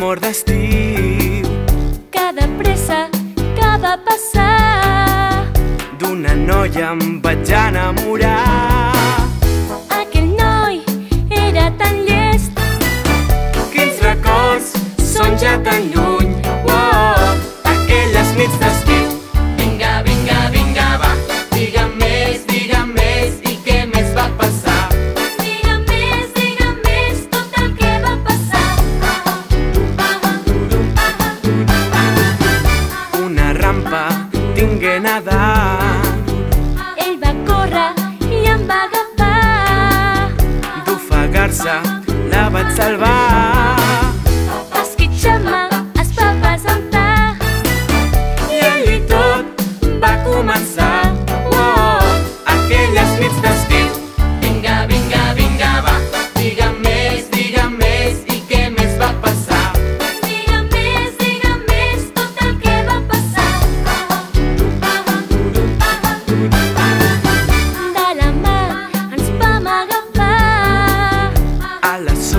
amor d'estiu. Cada pressa que va passar d'una noia em vaig enamorar. Aquell noi era tan llest que els records són ja tan nada. nedar. Ell va córrer i em va agafar. D'ofegar-se la vaig salvar.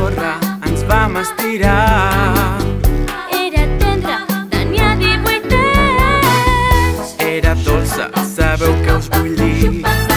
sorra, ens vam estirar. Era tendra, tenia 18 anys. Era dolça, sabeu que us vull dir.